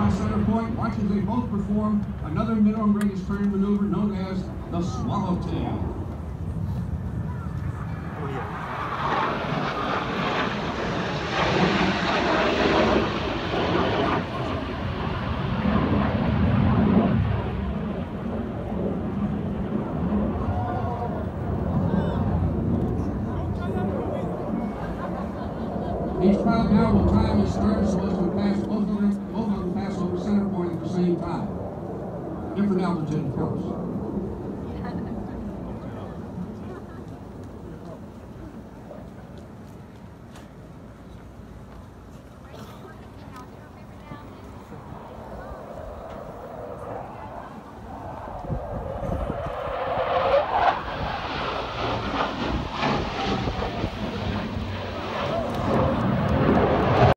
by center point, watches they both perform another minimum radius turn maneuver known as the swallowtail. Each round now will time is 30. different altitude, of.